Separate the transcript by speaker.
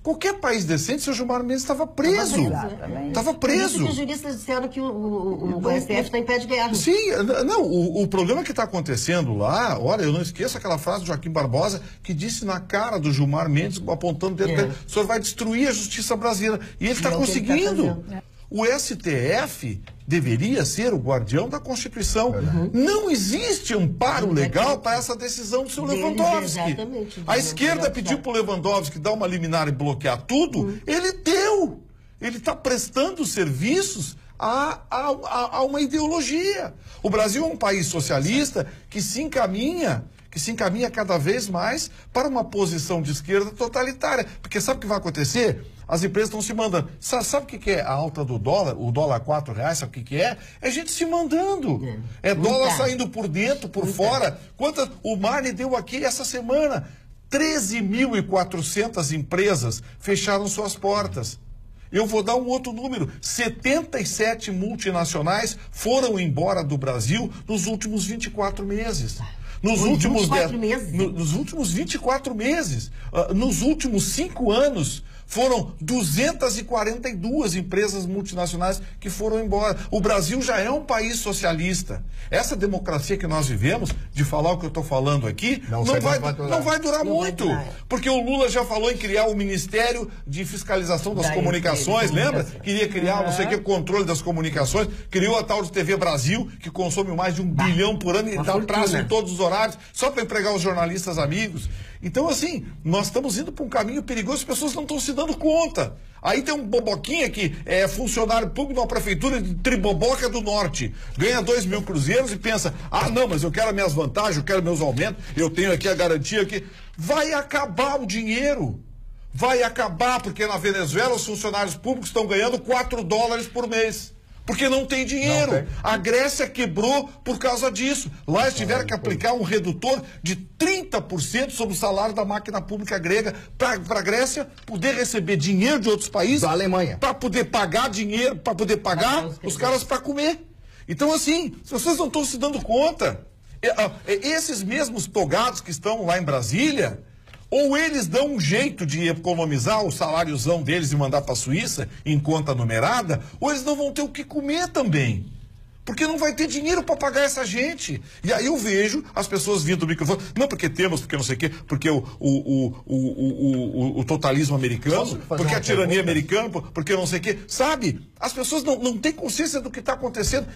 Speaker 1: Qualquer país decente, seu Gilmar Mendes estava preso. Estava preso.
Speaker 2: Os juristas disseram que o, o, o STF está em pé de guerra.
Speaker 1: Sim, não, o, o problema que está acontecendo lá, olha, eu não esqueço aquela frase do Joaquim Barbosa que disse na cara do Gilmar Mendes, apontando o dedo é. o senhor vai destruir a justiça brasileira. E ele está é conseguindo. Tá o STF deveria ser o guardião da Constituição. Uhum. Não existe amparo legal para essa decisão do seu Lewandowski. Exatamente. A esquerda pediu para o Lewandowski dar uma liminar e bloquear tudo, uhum. ele deu. Ele está prestando serviços a, a, a, uma ideologia. O Brasil é um país socialista que se encaminha que se encaminha cada vez mais para uma posição de esquerda totalitária. Porque sabe o que vai acontecer? As empresas estão se mandando. Sabe, sabe o que, é a alta do dólar? O dólar quatro reais, sabe o que, que é? É gente se mandando. É, é dólar saindo por dentro, por fora. Quantas? O Marne deu aqui essa semana. 13.400 empresas fecharam suas portas. Eu vou dar um outro número: 77 multinacionais foram embora do Brasil nos últimos 24 meses. Nos últimos
Speaker 2: 24 meses?
Speaker 1: No, nos últimos 24 meses. Uh, nos últimos cinco anos, foram 242 empresas multinacionais que foram embora. O Brasil já é um país socialista. Essa democracia que nós vivemos, de falar o que eu estou falando aqui, não, não, vai, vai não vai durar não muito. Vai durar. Porque o Lula já falou em criar o Ministério de Fiscalização das da Comunicações, lembra? Queria criar uhum. não sei o que, controle das comunicações. Criou a tal de TV Brasil, que consome mais de um bah. bilhão por ano e dá prazo em todos os horários, só para empregar os jornalistas amigos. Então, assim, nós estamos indo para um caminho perigoso, as pessoas não estão se dando conta. Aí tem um boboquinha que é funcionário público da prefeitura de Triboboca do Norte, ganha dois mil cruzeiros e pensa: ah, não, mas eu quero as minhas vantagens, eu quero meus aumentos, eu tenho aqui a garantia que. Vai acabar o dinheiro. Vai acabar, porque na Venezuela os funcionários públicos estão ganhando 4 dólares por mês. Porque não tem dinheiro. Não tem. A Grécia quebrou por causa disso. Lá eles tiveram que aplicar um redutor de 30% sobre o salário da máquina pública grega para a Grécia poder receber dinheiro de outros países.
Speaker 3: Da Alemanha.
Speaker 1: Para poder pagar dinheiro, para poder pagar os caras para comer. Então, assim, se vocês não estão se dando conta, esses mesmos togados que estão lá em Brasília ou eles dão um jeito de economizar o saláriozão deles e mandar para a Suíça em conta numerada, ou eles não vão ter o que comer também. Porque não vai ter dinheiro para pagar essa gente. E aí eu vejo as pessoas vindo do microfone. Não porque temos, porque não sei o quê, porque o, o, o, o, o totalismo americano, porque a tirania americana, porque não sei o quê. Sabe? As pessoas não, não têm consciência do que está acontecendo.